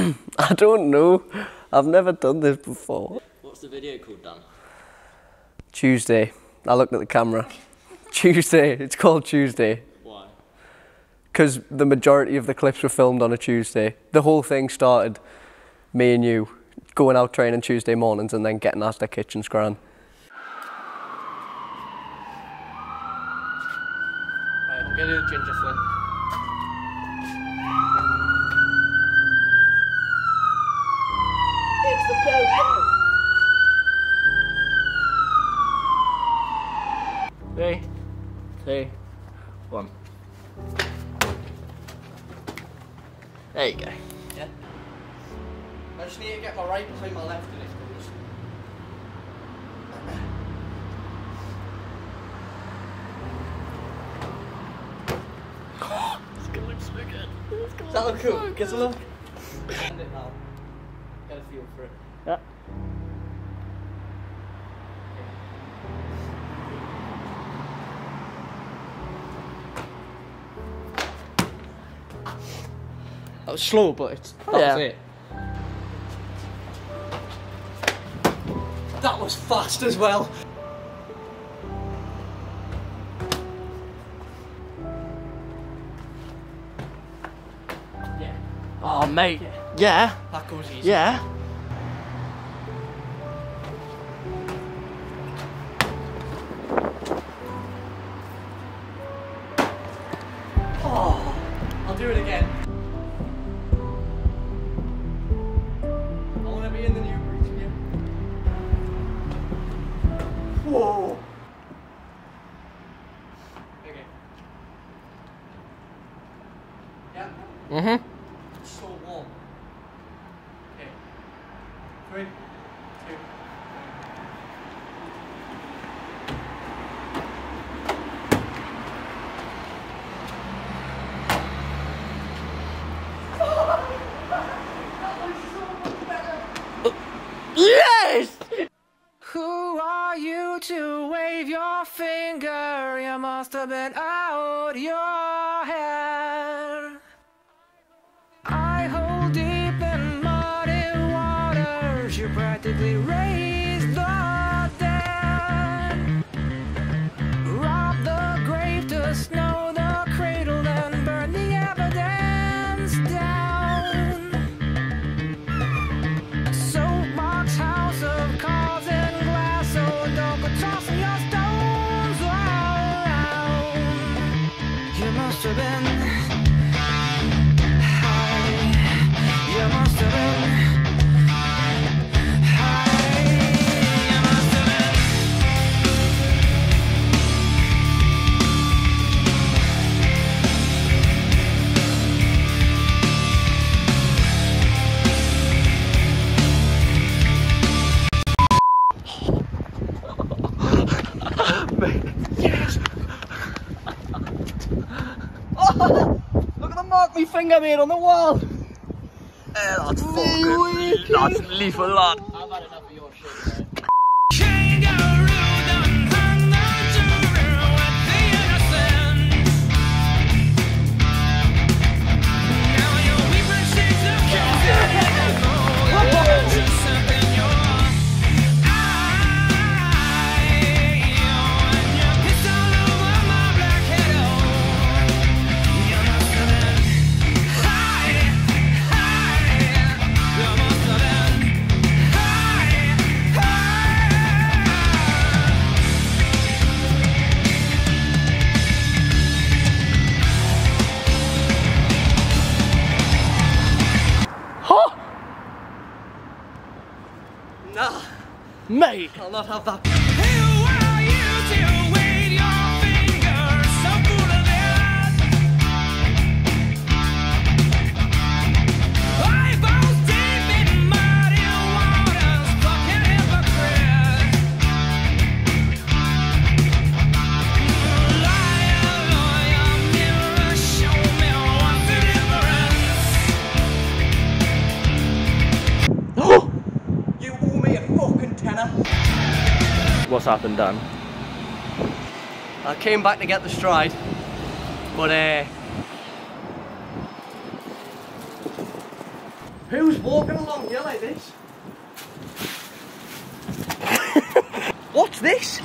I don't know. I've never done this before. What's the video called, Dan? Tuesday. I looked at the camera. Tuesday. It's called Tuesday. Why? Because the majority of the clips were filmed on a Tuesday. The whole thing started me and you going out training Tuesday mornings and then getting asked at kitchen scran. Right, I'm getting a ginger flip. It's the Pell Show. Three, two, one. There you go. Yeah. I just need to get my right between my left and it goes. It's gonna look so good. Does that look cool? Get a look. Send it now. Get a feel for it. That was slow, but it's, that Yeah. was it. That was fast as well. Yeah, Oh, mate. Yeah. that goes easy. Yeah. Practically raised my finger made on the wall. that's fucking. That's lethal, lad. I've I'll not have that. What's happened, Dan? I came back to get the stride, but uh, who's walking along here like this? What's this?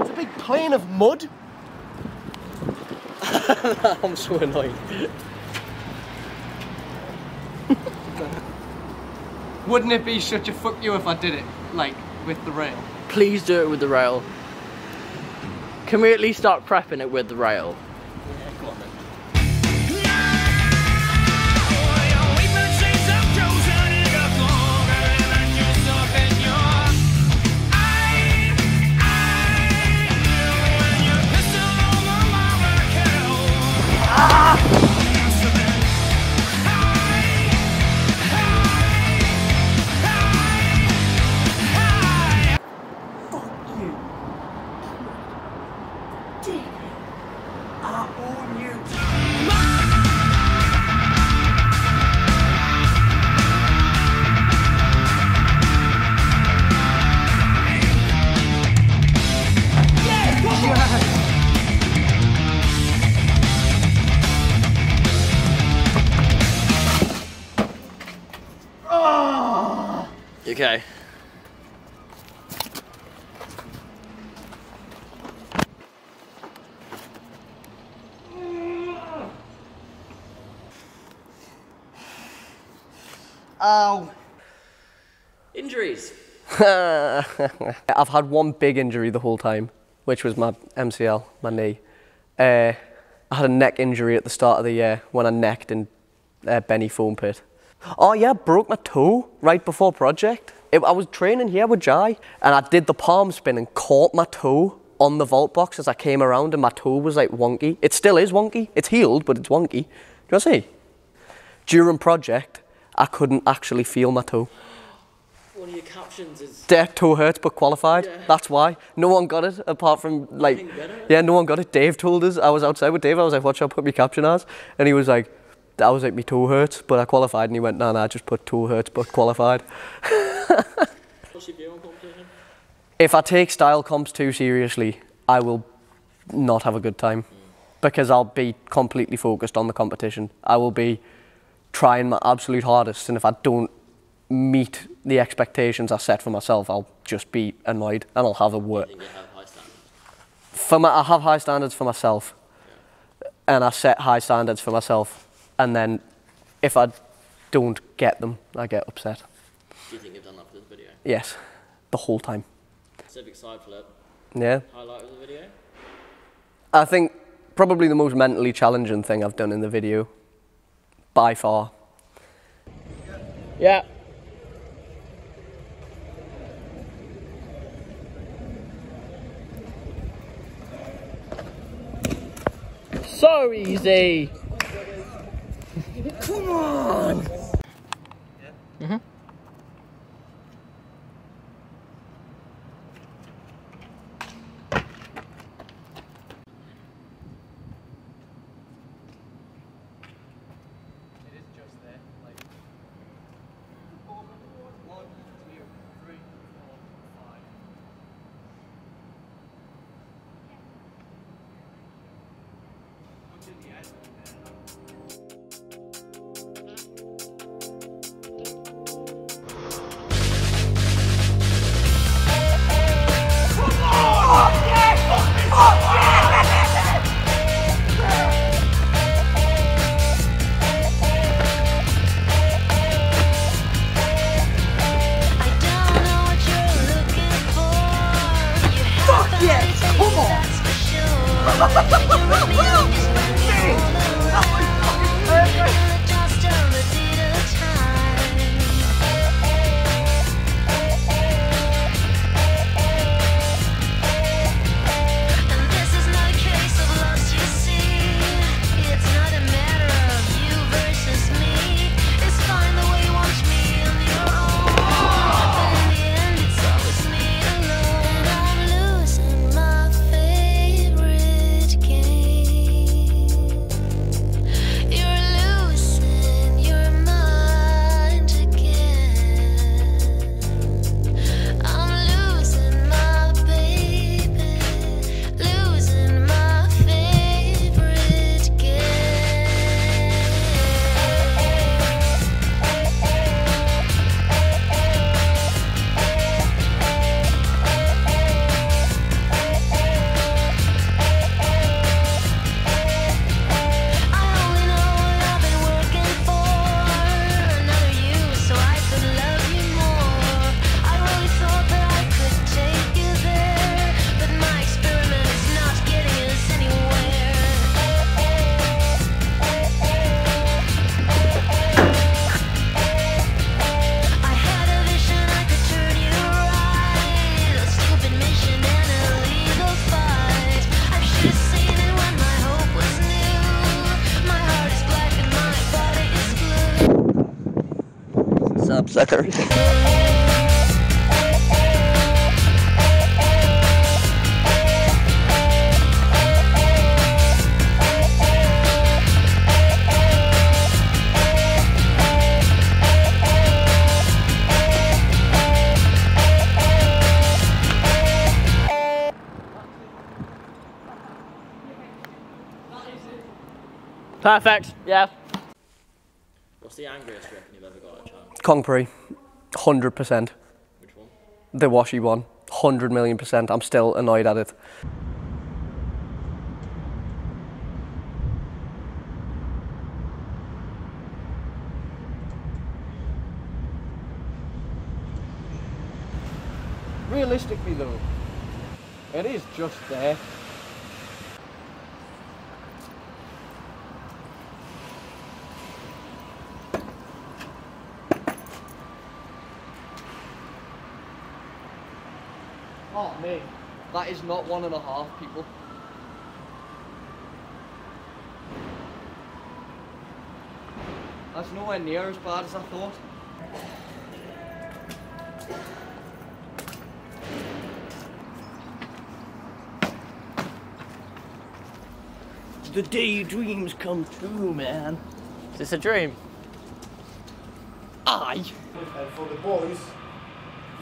It's a big plane of mud. I'm so annoyed. Wouldn't it be such a fuck you if I did it, like, with the rail? Please do it with the rail. Can we at least start prepping it with the rail? Okay. Ow. Injuries. I've had one big injury the whole time, which was my MCL, my knee. Uh, I had a neck injury at the start of the year when I necked in uh, Benny Foam Pit. Oh yeah, broke my toe right before project. It, I was training here with Jai, and I did the palm spin and caught my toe on the vault box as I came around, and my toe was like wonky. It still is wonky. It's healed, but it's wonky. Do you want to see? During project, I couldn't actually feel my toe. One of your captions is Their toe hurts but qualified. Yeah. That's why. No one got it apart from like Yeah, no one got it. Dave told us. I was outside with Dave. I was like, watch out, put my caption as? And he was like, I was like, my toe hurts, but I qualified. And he went, no, no, I just put toe hurts but qualified. what's your view on competition? If I take style comps too seriously, I will not have a good time because I'll be completely focused on the competition. I will be trying my absolute hardest, and if I don't meet the expectations I set for myself, I'll just be annoyed and I'll have a word. think you have for my, I have high standards for myself, and I set high standards for myself, and then if I don't get them, I get upset. Do you think you've done that for this video? Yes, the whole time. Civic side flip. Yeah, Highlight of the video. I think probably the most mentally challenging thing I've done in the video, by far. Yeah. So easy. Come on. Mhm. I Suck everything. Perfect. Yeah. What's the angriest you reckon you've ever got Kong pre, 100%. Which one? The washy one, 100 million percent. I'm still annoyed at it. Realistically though, it is just there. Oh me, that is not one and a half people. That's nowhere near as bad as I thought. The daydreams come true, man. Is this a dream? Aye. And for the boys,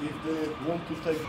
if they want to take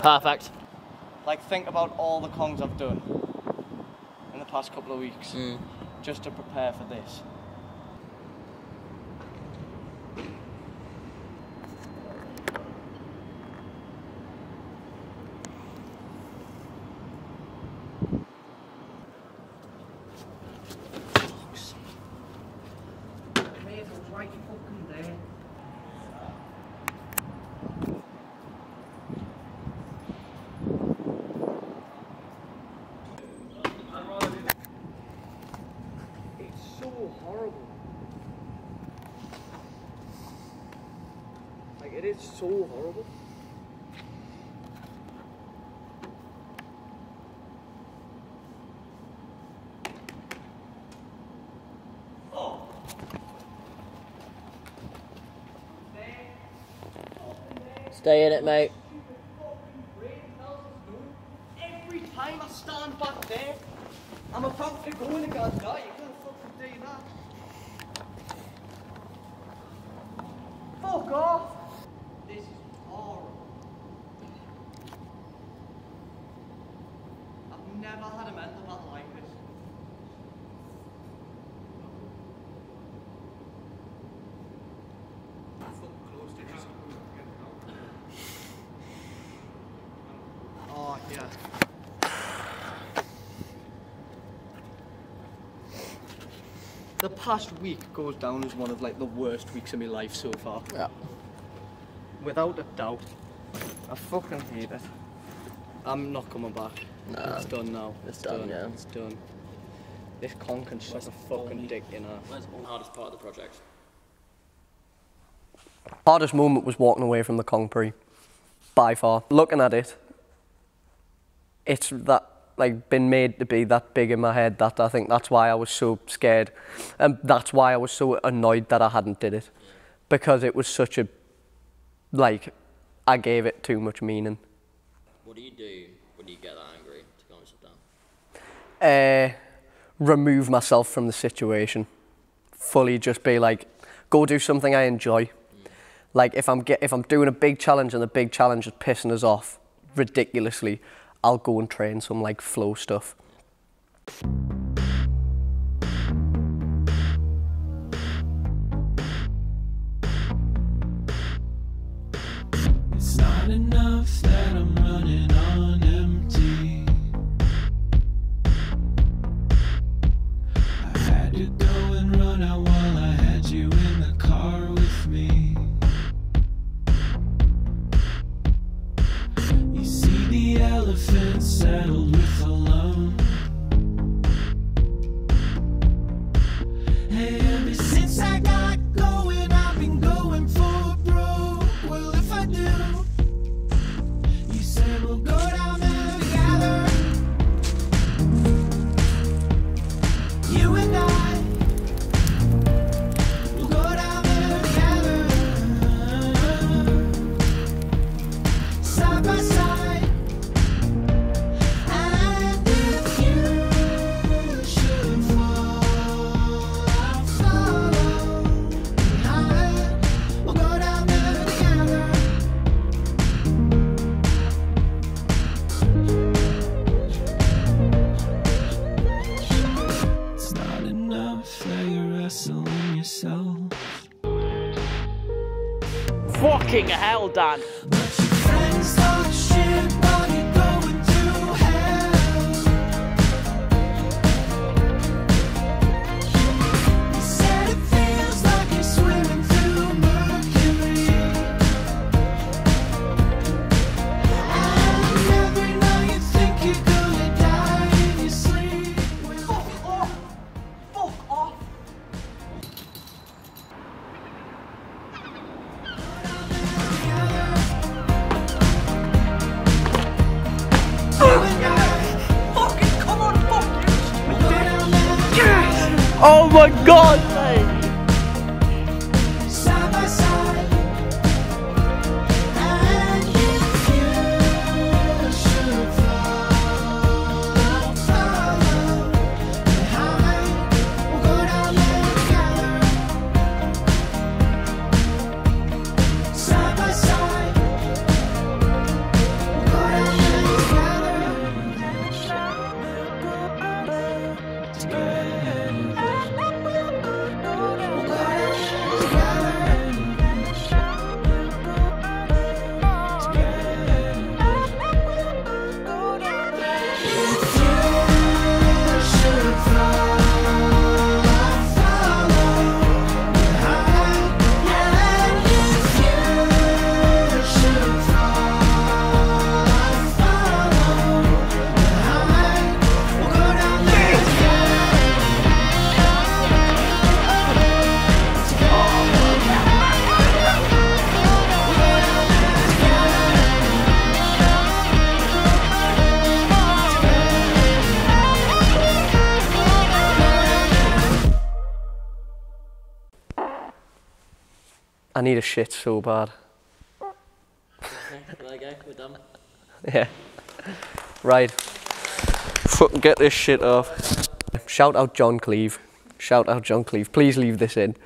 Perfect. Like, think about all the Kongs I've done in the past couple of weeks mm. just to prepare for this. It's so horrible. Like, it is so horrible. Stay in it, mate. Every time I stand back there, I'm about to go in and go, die. You can't fucking do that. Fuck off. This is horrible. I've never had a mental battle like this. Oh, yeah. The past week goes down as one of like the worst weeks of my life so far. Yeah. Without a doubt. I fucking hate it. I'm not coming back. it's done now. it's done, yeah. It's done. This con can suck a fucking dick in her. Where's the hardest part of the project? Hardest moment was walking away from the Kong pre, by far. Looking at it, it's that like been made to be that big in my head that I think that's why I was so scared, and that's why I was so annoyed that I hadn't did it, because it was such a like I gave it too much meaning. What do you do when you get that angry to calm yourself down? uh, remove myself from the situation. Fully just be like, go do something I enjoy. Like if I'm get, if I'm doing a big challenge and the big challenge is pissing us off ridiculously, I'll go and train some like flow stuff. It's not enough that I'm fucking hell, Dan. I need a shit so bad. yeah. Right. Fucking get this shit off. Shout out John Cleave. Shout out John Cleave. Please leave this in.